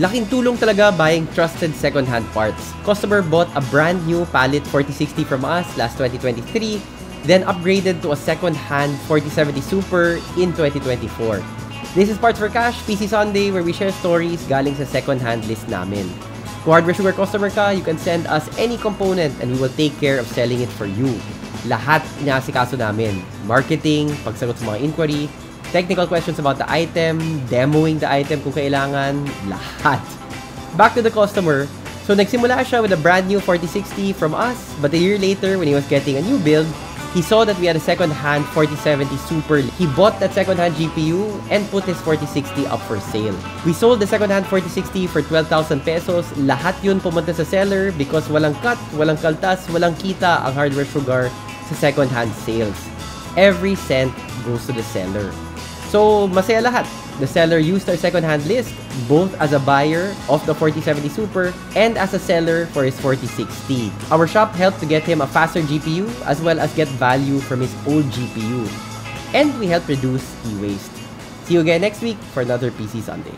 Laking tulong talaga buying trusted second-hand parts. Customer bought a brand new Palit 4060 from us last 2023, then upgraded to a second-hand 4070 Super in 2024. This is Parts for Cash, PC Sunday, where we share stories galing sa second-hand list namin. Kung Hardware Sugar customer ka, you can send us any component and we will take care of selling it for you. Lahat inaasikaso namin. Marketing, pagsagot sa mga inquiry, technical questions about the item, demoing the item kung kailangan, lahat. Back to the customer. So nagsimula siya with a brand new 4060 from us, but a year later when he was getting a new build, he saw that we had a second-hand 4070 Super. He bought that second-hand GPU and put his 4060 up for sale. We sold the second-hand 4060 for 12,000 pesos. Lahat yun pumunta sa seller because walang cut, walang kaltas, walang kita ang hardware sugar sa second-hand sales. Every cent goes to the seller. So, masaya lahat. The seller used our second-hand list both as a buyer of the 4070 Super and as a seller for his 4060. Our shop helped to get him a faster GPU as well as get value from his old GPU. And we helped reduce e-waste. See you again next week for another PC Sunday.